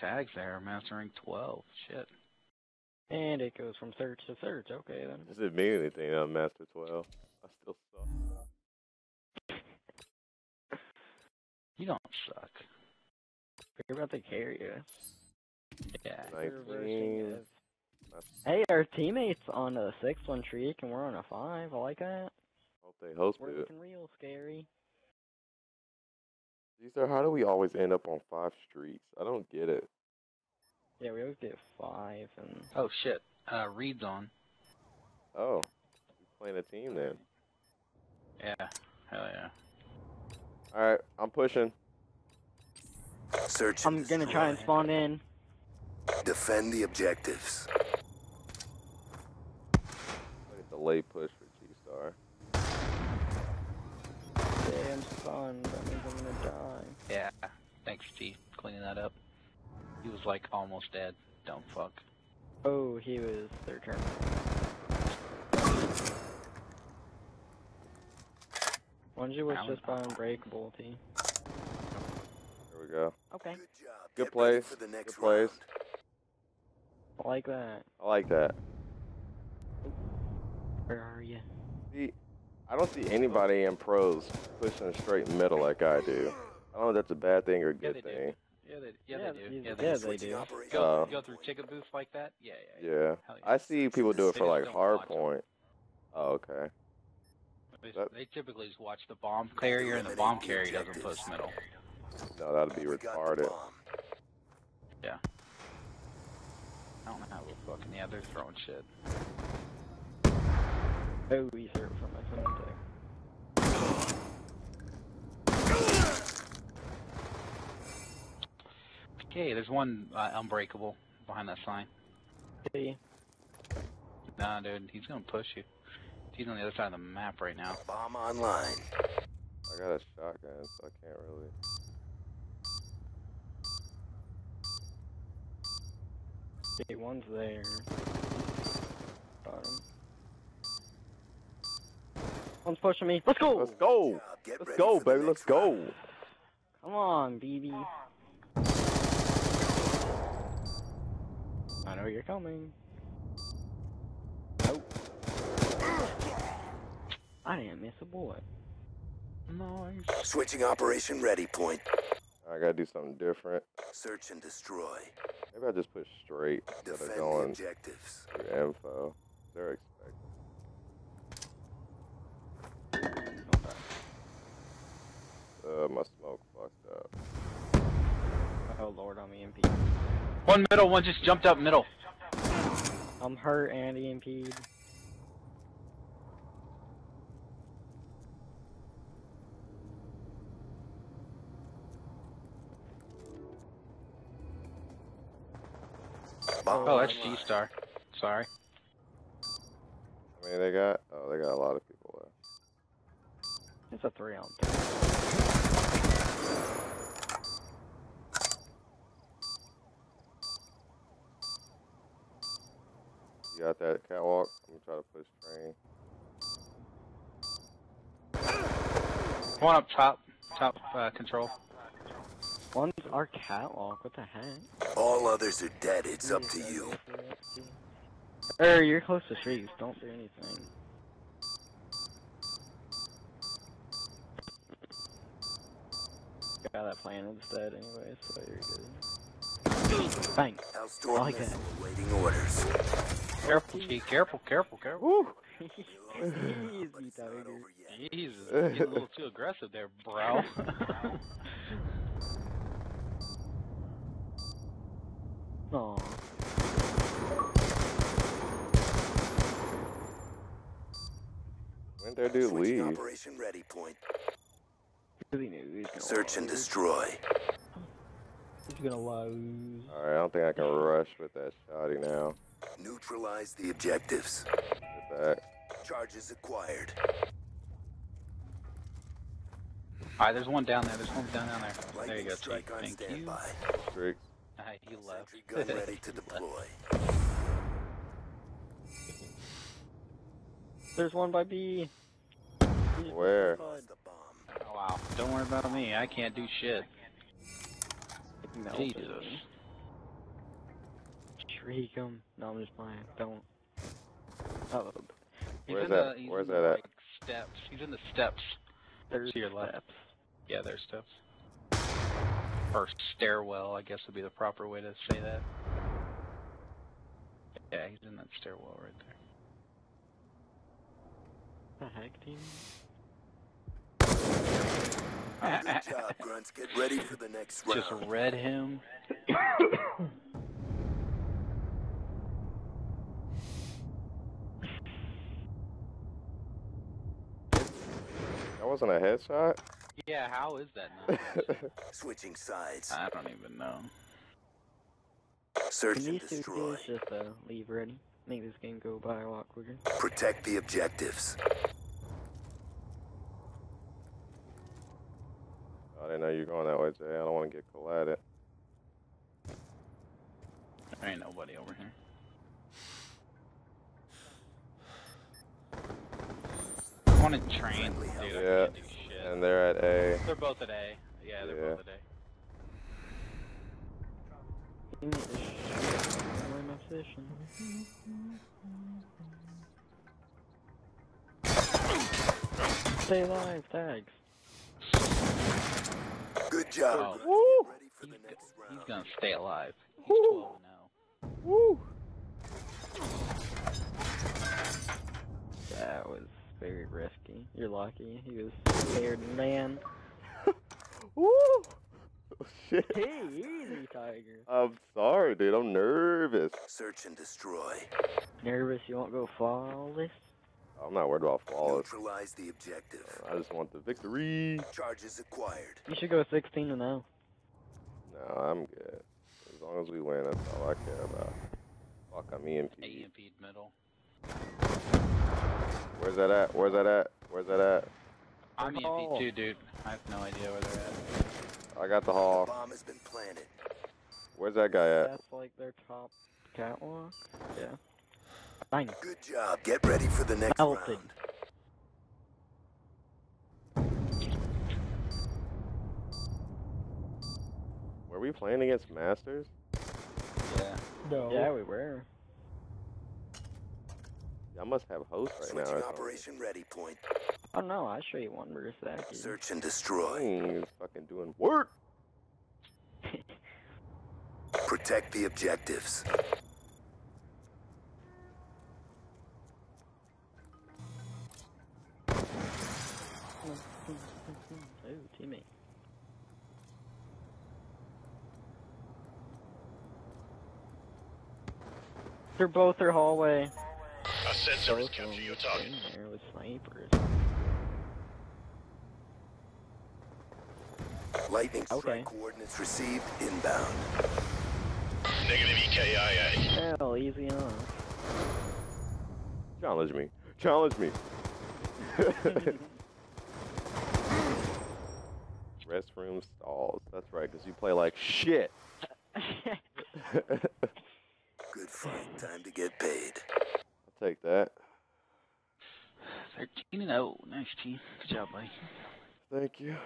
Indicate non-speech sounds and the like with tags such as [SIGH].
Tags there, master rank 12. Shit. And it goes from search to search. Okay then. Does it mean anything on Master 12? I still suck. You don't suck. We're about to carry us. Yeah. We're reversing 19. It. Hey, our teammates on a six one streak and we're on a five. I like that. Hope they host We're it. looking real scary. Caesar, how do we always end up on five streets? I don't get it. Yeah, we always get five and Oh shit. Uh, Reed's on. Oh, we playing a team then. Yeah. Hell yeah. All right, I'm pushing. Search. I'm gonna try and spawn in. Defend the objectives. Like late push for G Star. Yeah, I'm. That means I'm gonna die. Yeah. Thanks, G. Cleaning that up. He was like almost dead. Don't fuck. Oh, he was their turn. Onesie was just by Unbreakable T. There we go. Okay, Good job. Good Get ready plays. For the next Good plays. round. I like that. I like that. Where are you? See, I don't see anybody in pros pushing straight middle like I do. I don't know if that's a bad thing or a Yeah, good they do. thing. Yeah, they, yeah, Yeah, they do. these- Yeah, yeah, they do. they do. Go, Oh. go through ticket booths like that? Yeah, yeah, yeah. Yeah, yeah. I see people do it for like don't hard watch 'em. point. Oh, okay. They, that- they typically just watch the bomb carrier, and the bomb carrier doesn't push middle. No, that'd be We got the retarded. Yeah. I don't know how we're fucking. Yeah, they're throwing shit. Oh, we serve from my phone Okay, there's one uh, unbreakable behind that sign. See, Nah, dude, he's gonna push you. He's on the other side of the map right now. Bomb online. I got a shotgun, so I can't really. see, one's there. Got him. One's pushing me. Let's go! Let's go. Job. Let's go, baby. Let's next round. go. Come on, BB. I know you're coming. Nope. I didn't miss a bullet. Nice. Switching operation ready point. I gotta do something different. Search and destroy. Maybe I just push straight instead Defend of going objectives. through info. They're expecting. Uh, my smoke fucked up. Oh lord, I'm EMP. One middle, one just jumped up middle. I'm hurt and EMP'd. Bomb Oh, that's. G Star. Sorry. I mean, they got. Oh, they got a lot of people left. It's a three on three. You got that catwalk? I'm gonna try to push train. One up top, top uh, control. One's our catwalk. What the heck? All others are dead. It's up to you. Er, you're close to trees. Don't do anything. Got that plan instead, anyway, so you're good. Bang. Hellstorm I like that. missile awaiting orders. Careful, G. Careful, careful, careful. Easy, But it's not Tiger. over yet. Jesus, getting a little too aggressive there, bro. Aw. When did that dude leave? operation ready point. Really knew he was Search and lose. destroy. He's gonna lose. Alright, I don't think I can rush with that shotty now. Neutralize the objectives. Back. Charges acquired. Alright, there's one down there. There's one down down there. There you go, T. strike on Thank you. standby. Streaks. Ah, he left. Sentry gun [LAUGHS] ready to deploy. There's one by B. Where? outside. The bomb. Oh, wow. Don't worry about me. I can't do shit. It melted Jesus. Me. Shriek him. No, I'm just playing. Don't. Oh, He's Where's in that- The, where's in that the, at? Like, steps. He's in the steps. there's To your left. Yeah, there's steps. Or stairwell, I guess would be the proper way to say that. Yeah, he's in that stairwell right there. The heck, team? Good job, grunts. Get ready for the next round. Just read him. [COUGHS] [COUGHS] [COUGHS] wasn't a headshot. Yeah, how is that? [LAUGHS] Switching sides. I don't even know. Search Can and these two destroy. dudes just uh, leave ready? Make this game go by a lot quicker. Protect the objectives. I didn't know you were going that way, Jay. I don't want to get collided. There ain't nobody over here. I want to train, dude. I Yeah, can't do shit. And they're at A. They're both at A. Yeah, they're Yeah. both at A. Teammate is shooting away my position. Stay alive, tags. Good job. Oh. grunts. Ready for He's, the go- next he's gonna stay alive. He's 12 now. Oh. Woo! That was very risky. You're lucky. He was scared man. [LAUGHS] Woo! Oh, shit. Hey, easy, Tiger. I'm sorry, dude. I'm nervous. Search and destroy. Nervous you won't go flawless? I'm not worried about flawless. Neutralize the objective. I just want the victory. Charges acquired. You should go 16 to 0. No, I'm good. As long as we win, that's all I care about. Fuck, I'm EMP. AMP'd middle. Where's that at? Where's that at? Where's that at? I'm Good call. EMP too, dude. I have no idea where they're at. I got the The hall. bomb has been planted. Where's that guy at? That's like their top catwalk? Yeah. Fine. Good job. Get ready for the next Melted. round. Were we playing against Masters? Yeah. No. Yeah, we were. I must have host right now. Switching or operation ready point. Oh no, I show you one versus that kid. Search and destroy. Dang, he's fucking doing work. [LAUGHS] Protect the objectives. Ooh, teammate. They're both their hallway. A sensor has Both of captured your target. in there with snipers. Lightning strike Okay. coordinates received inbound. Negative E EKIA. Hell, easy enough. Challenge me. Challenge me. [LAUGHS] Restroom stalls. That's right, because you play like shit. [LAUGHS] Good fight. Time to get paid. Take that. 13 and 0. Nice team. Good job, buddy. Thank you.